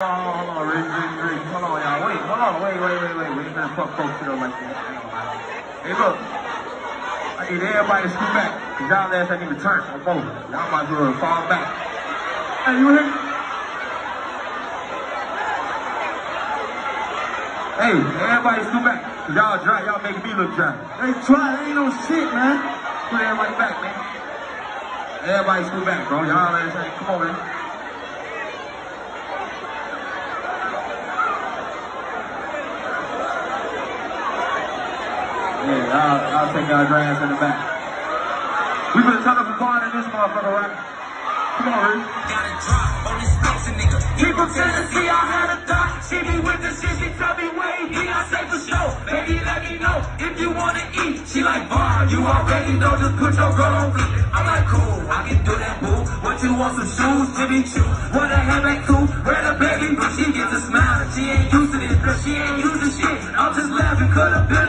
Hold on, hold on. Hold on, y'all. Wait, hold on, wait, wait, wait, wait. We ain't gonna fuck folks up like that. Hey, look. I need everybody to scoot back. Cause y'all ass ain't even turn on both. Y'all might as well fall back. Hey, you hear? Hey, everybody scoot back. Cause y'all dry. Y'all making me look dry. Hey, try. Ain't no shit, man. Put everybody back, man. Everybody scoot back, bro. Y'all ass ain't, come on, man. Yeah, I'll, I'll take y'all grass in the back. We been turn up a in this motherfucker, right? Come on, Rick. Got a drop on this boxing nigga. People tell us see I had a thought. She be with the shit, she tell me wait, Beyonce for sure. Baby, let me know if you wanna eat. She like, Vaughn, you already know, just put your girl on me. I'm like, cool, I can do that, boo. What you want, some shoes, Jimmy Choo? Want a handbag too? Where the baby, but she gets a smile. She ain't used to this, but she ain't used to shit. I'm just laughing, cause the bill